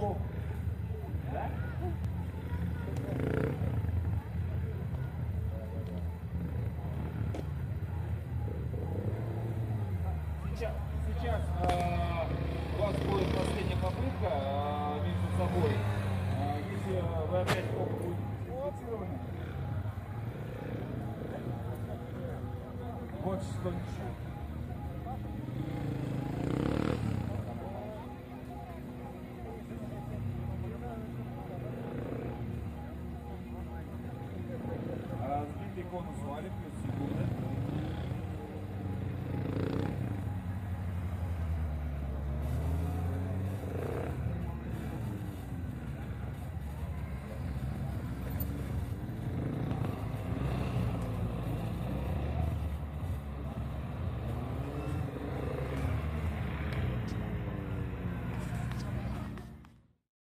Сейчас, сейчас э, у вас будет последняя попытка э, между собой. Э, если э, вы опять оба будете дисквалифицированы. Вот что ничего. como usuário, porque o segundo